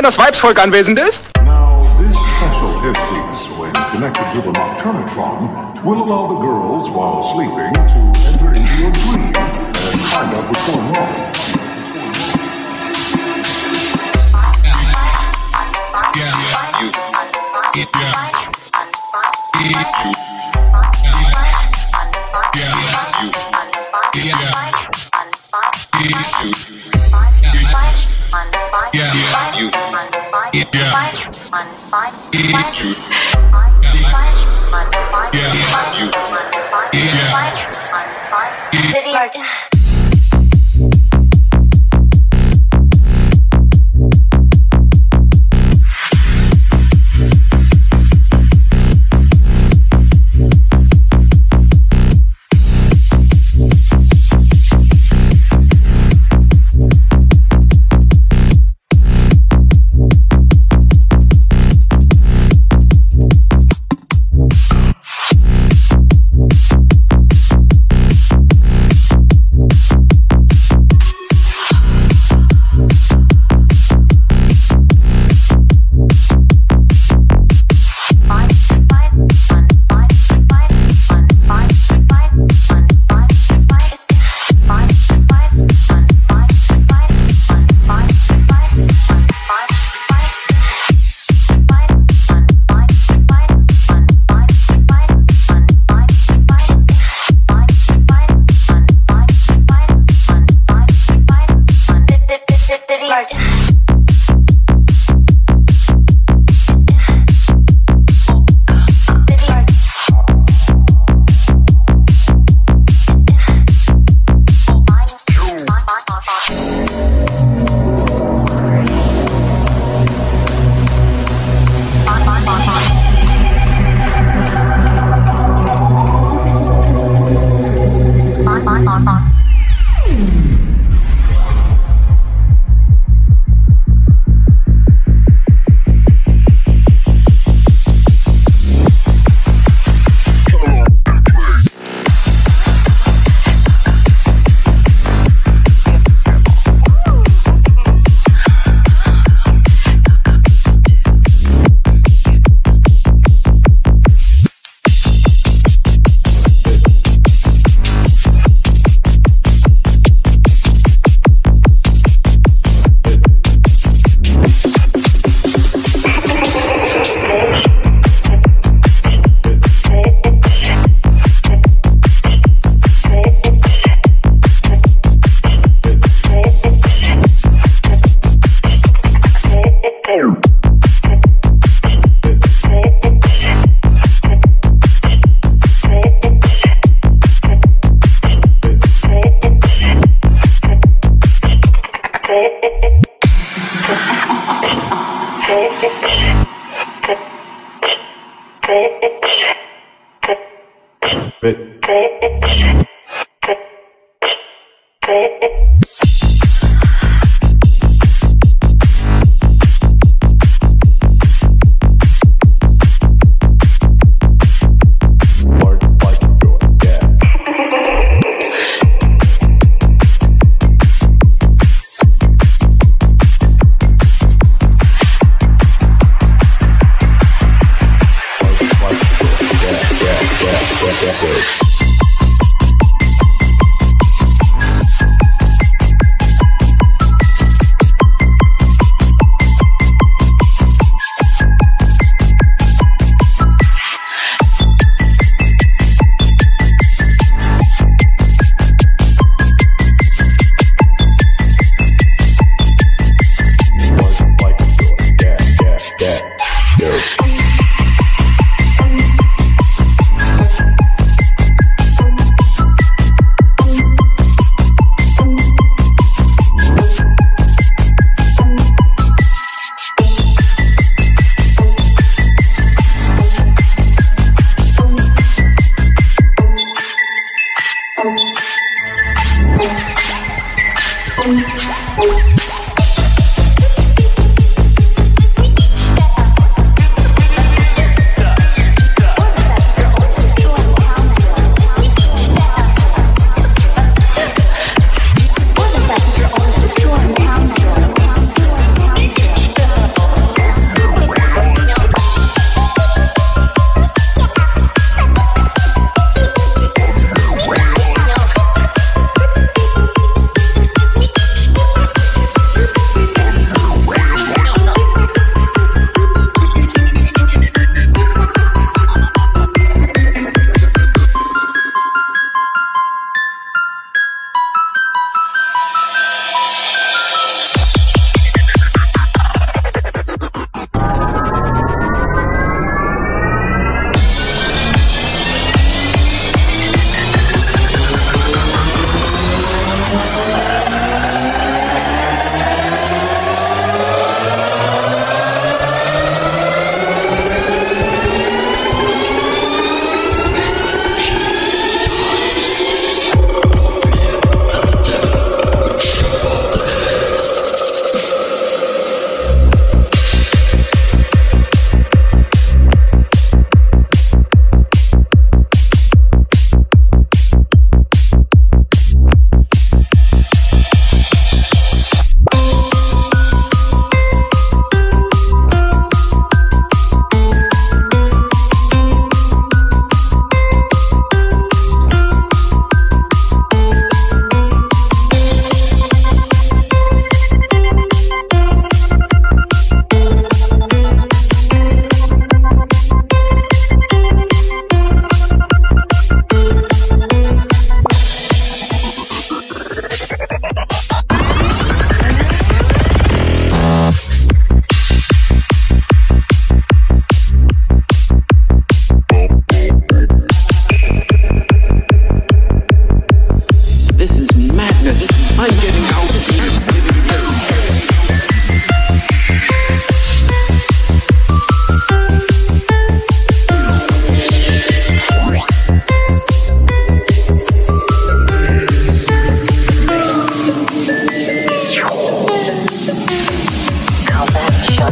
Sein, dass Weibsvolk anwesend ist? Now, this お前？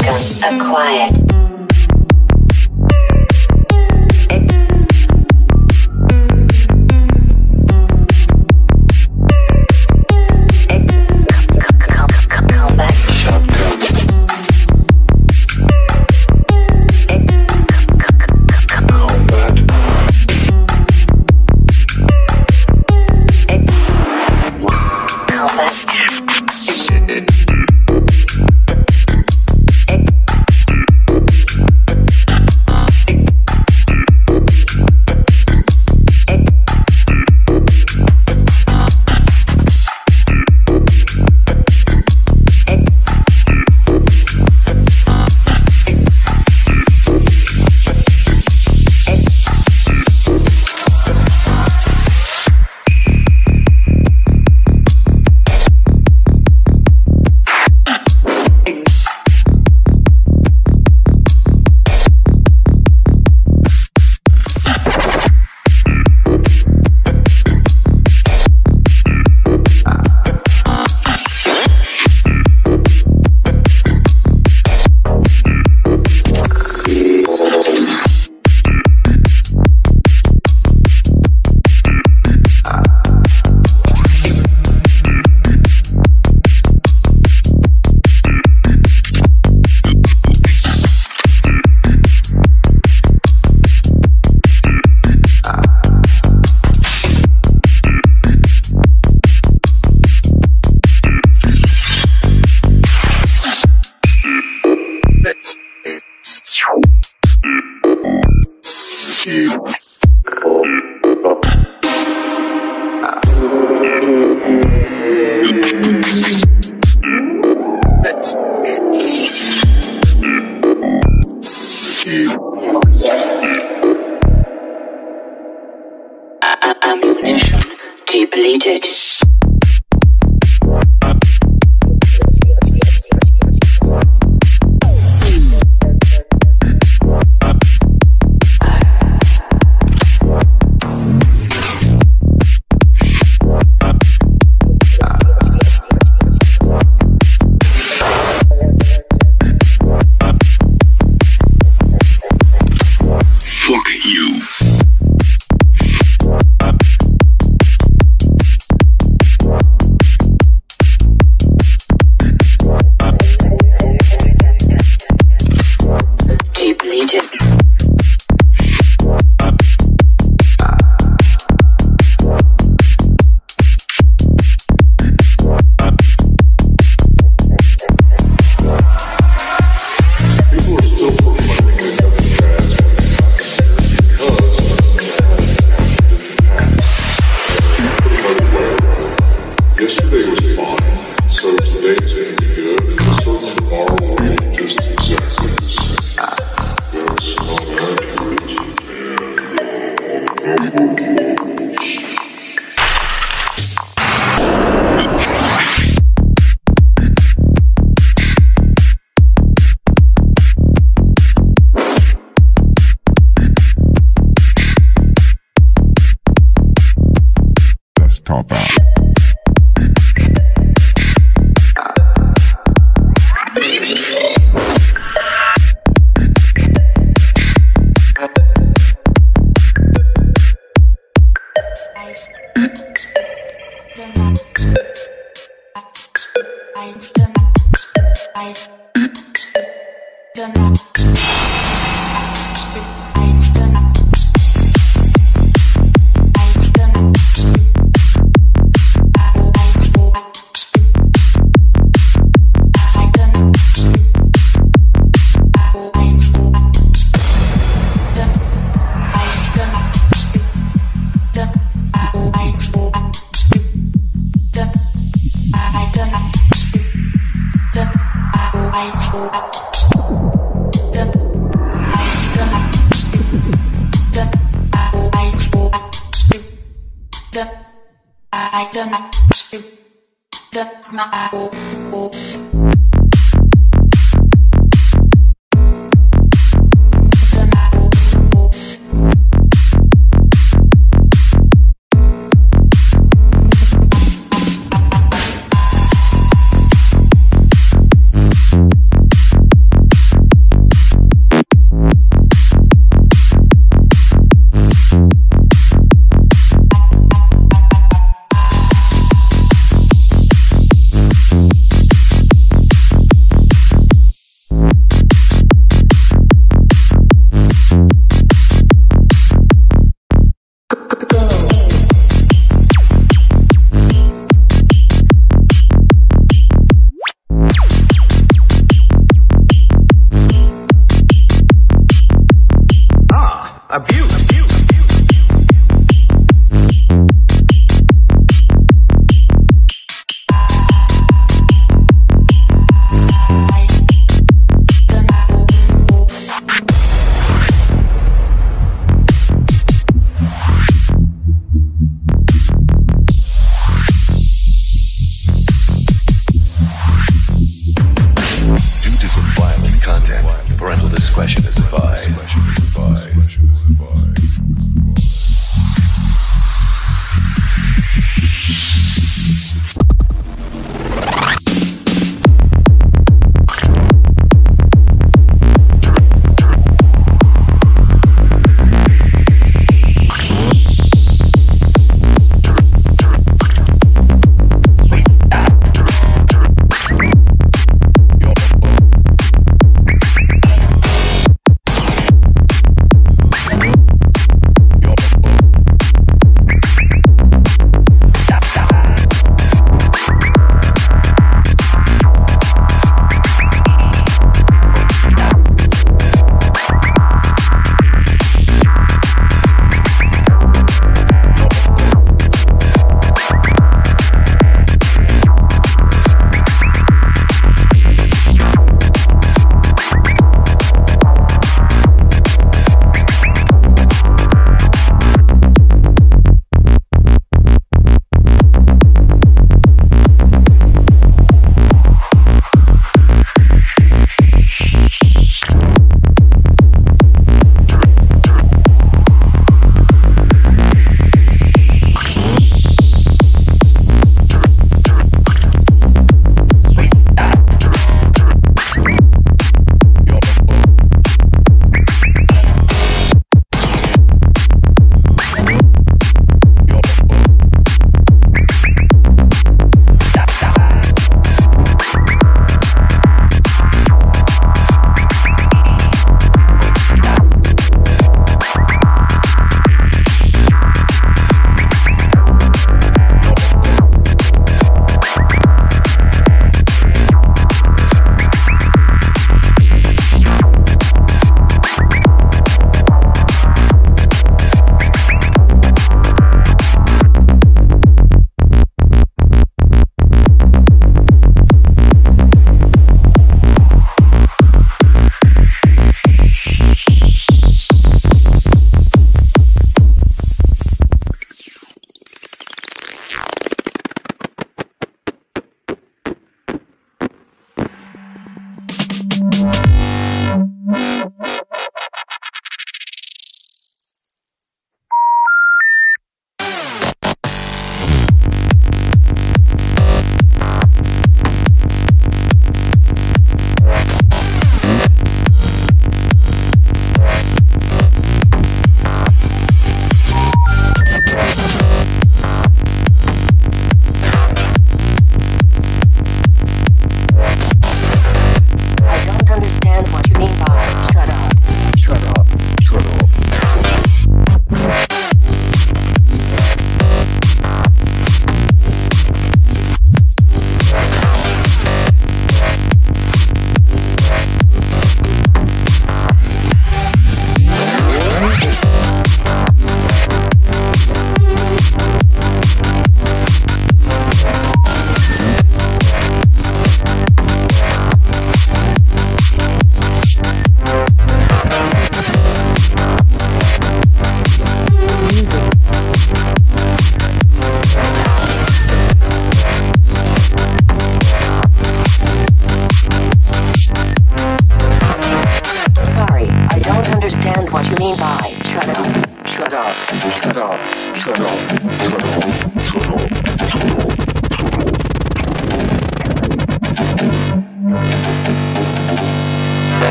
Welcome acquired.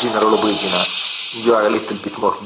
Gina Lollobrigida. You are a little bit more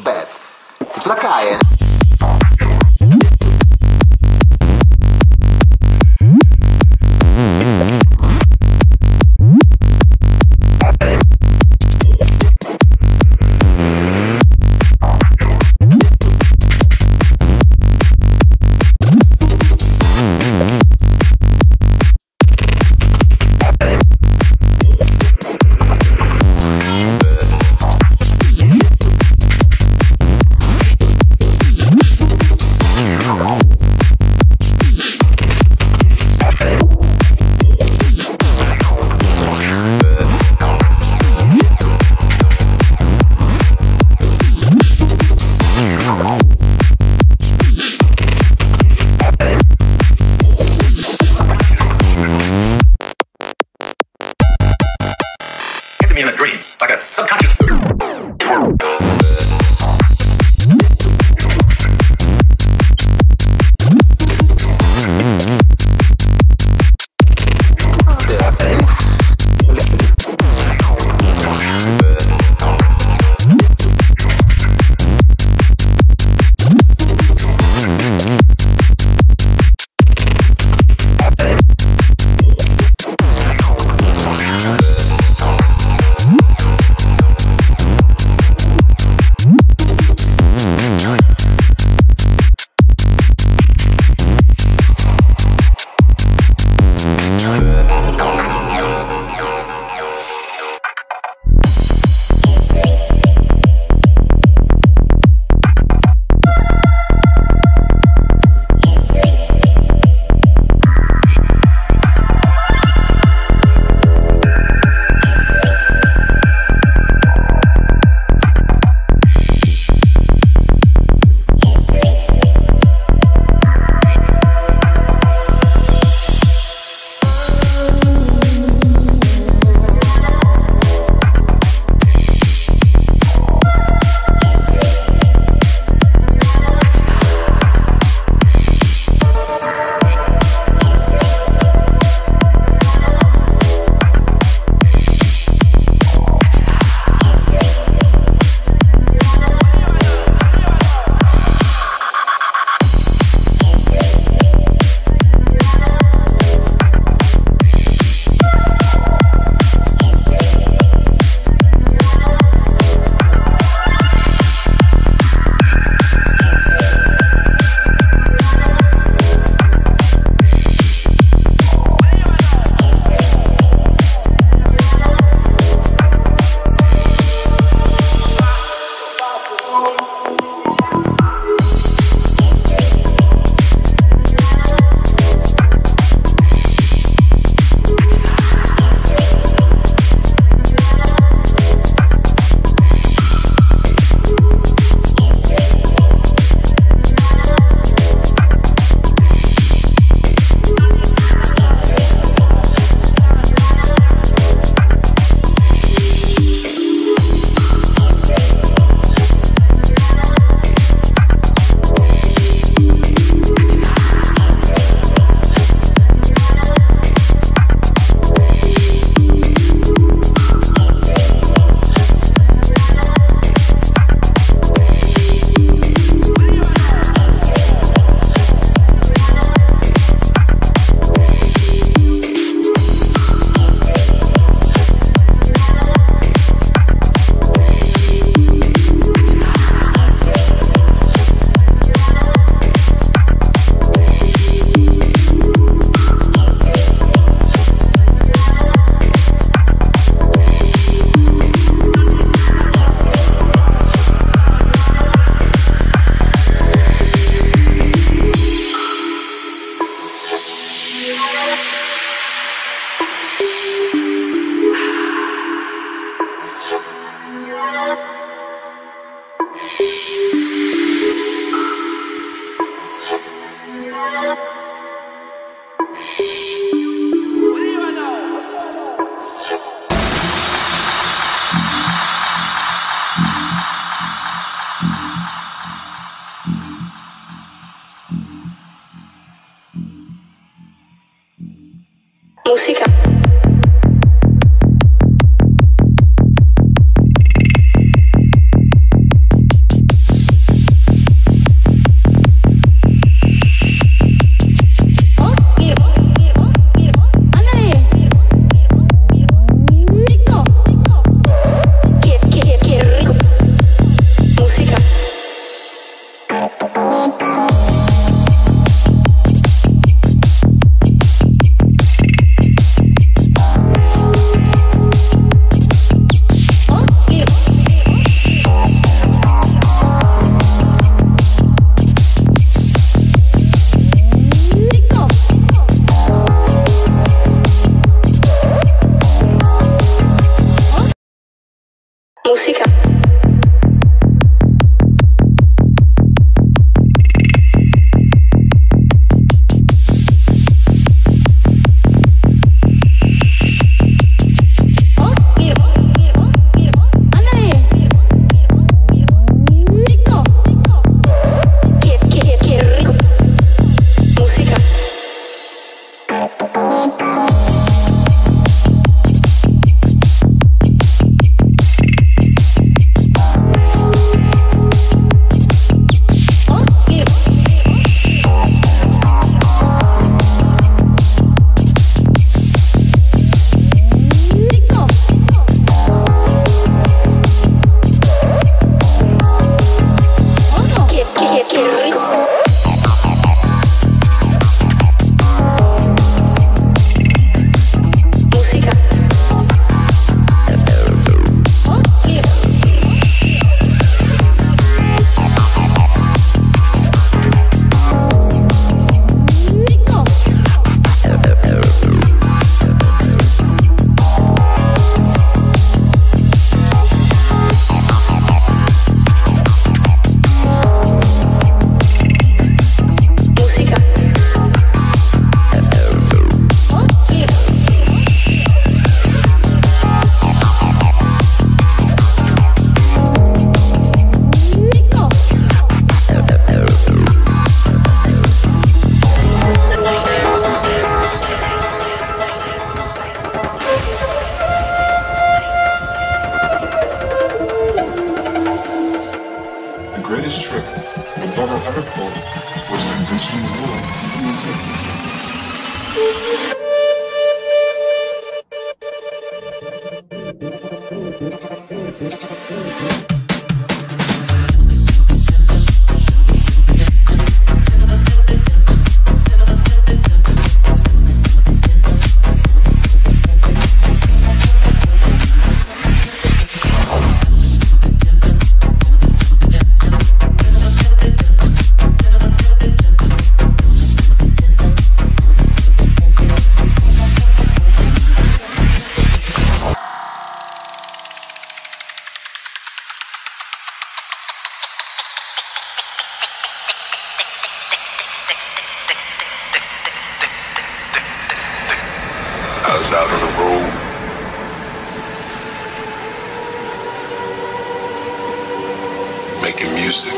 music.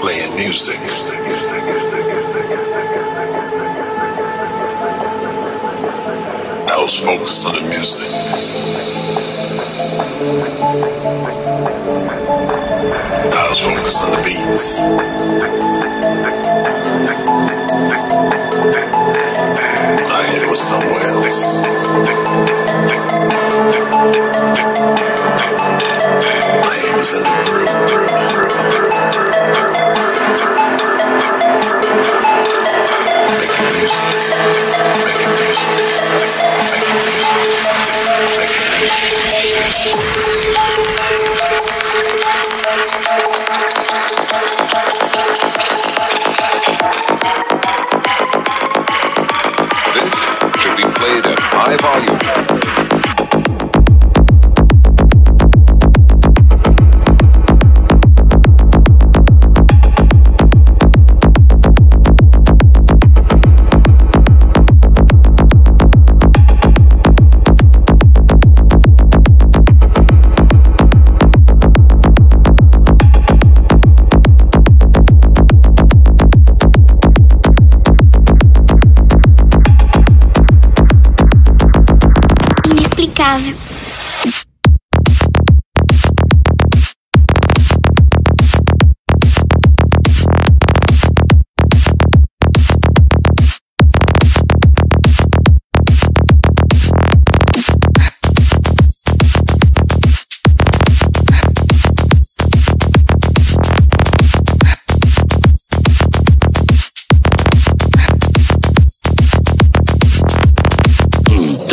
playing music. I was focused on the music. I was focused on the beats.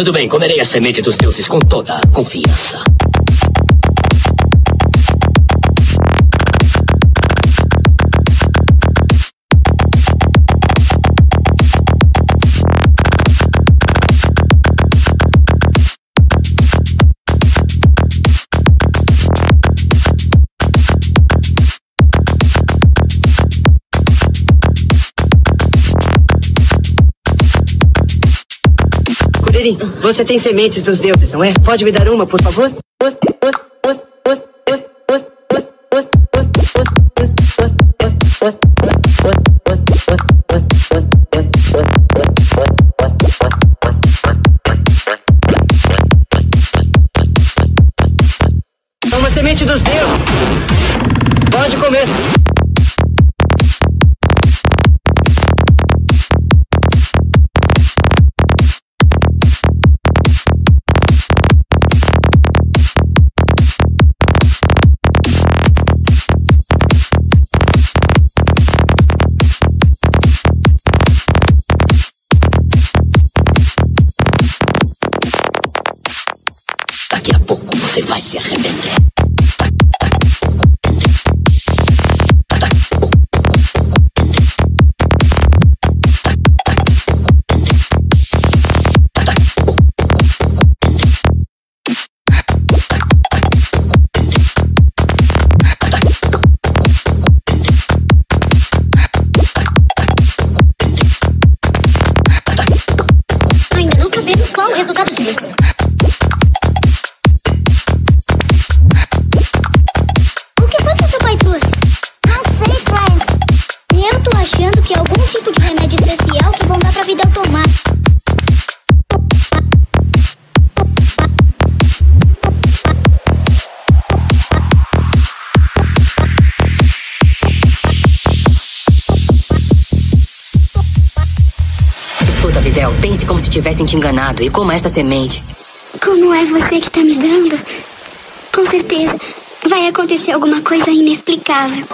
Tudo bem, comerei a semente dos deuses com toda a confiança. Você tem sementes dos deuses, não é? Pode me dar uma, por favor? Tivessem te enganado e coma esta semente. Como é você que tá me dando? Com certeza vai acontecer alguma coisa inexplicável.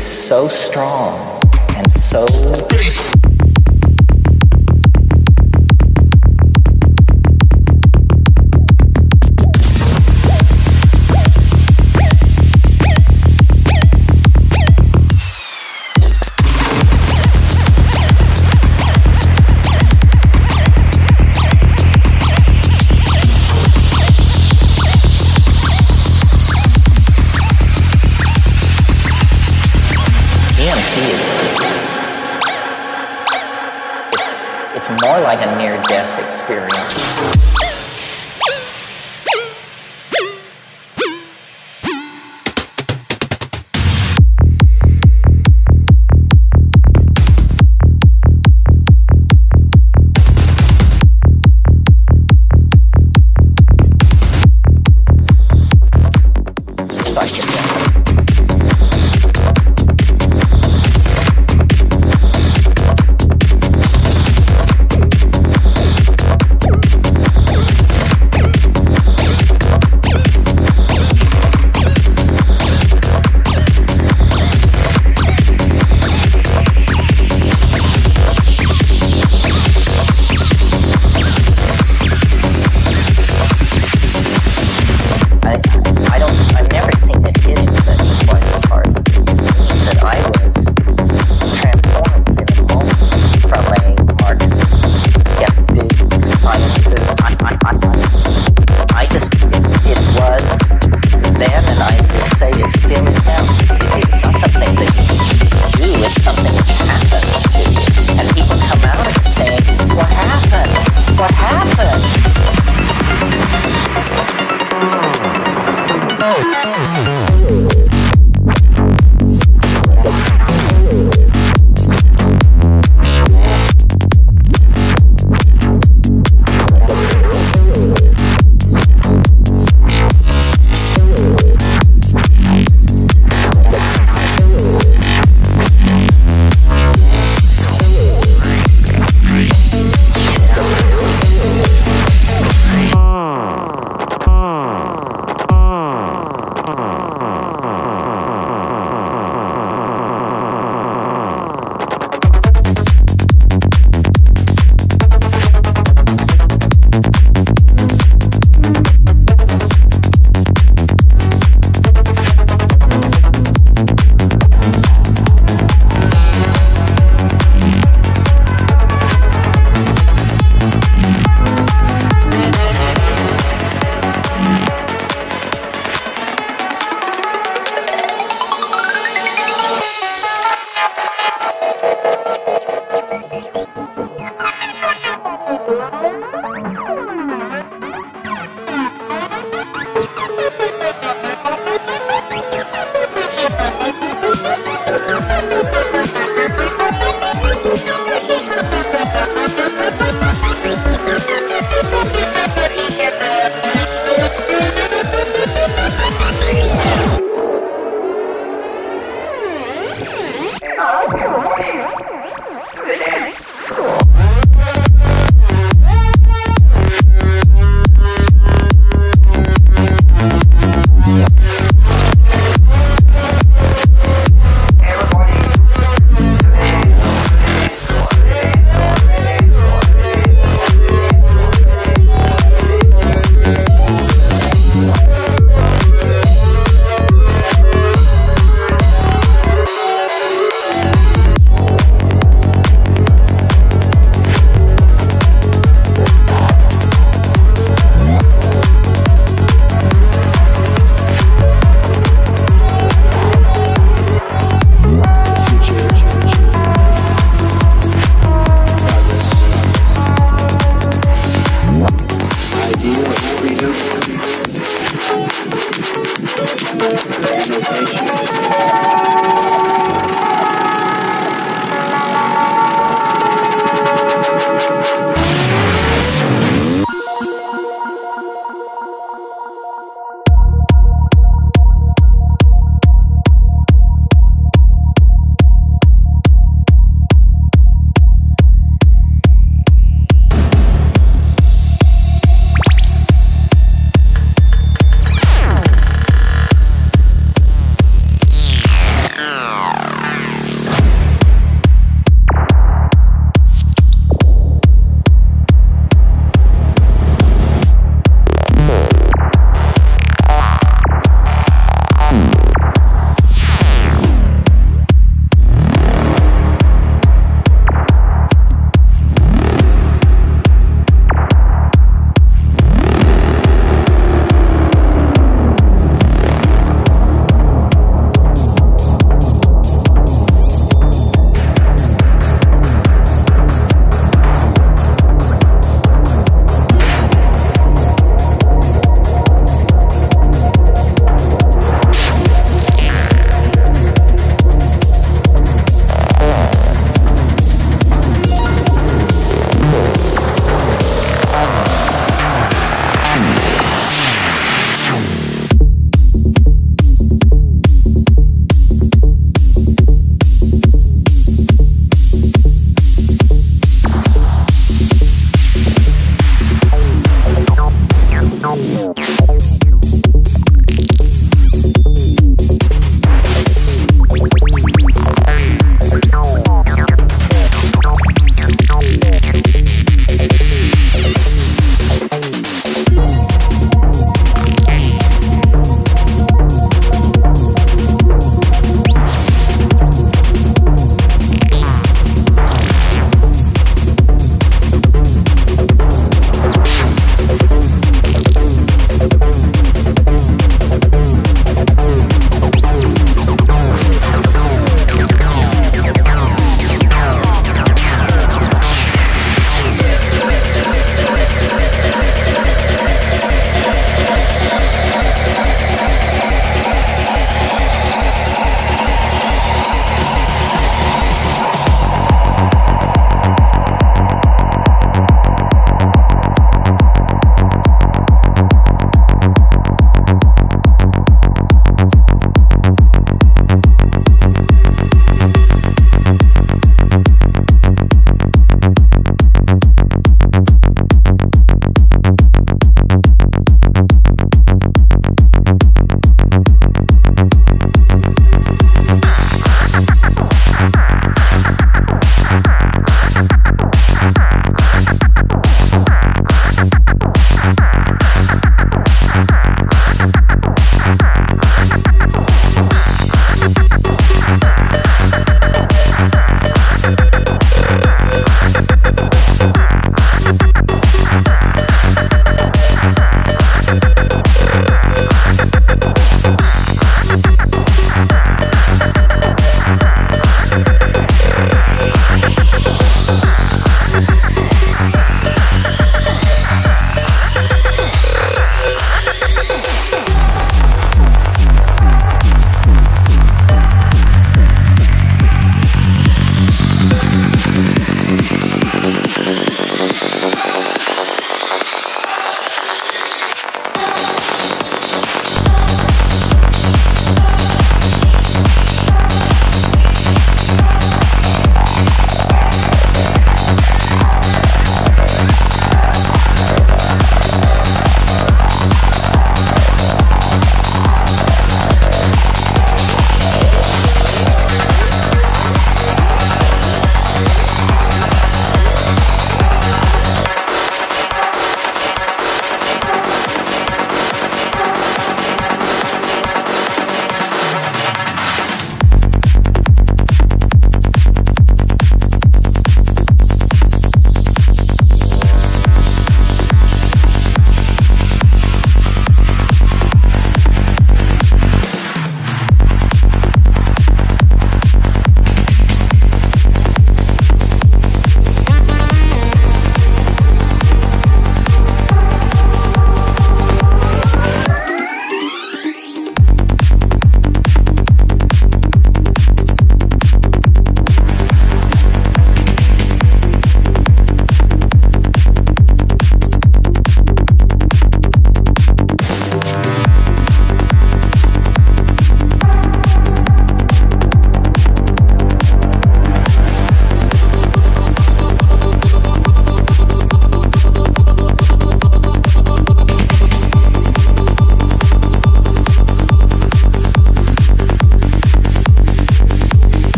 So strong and so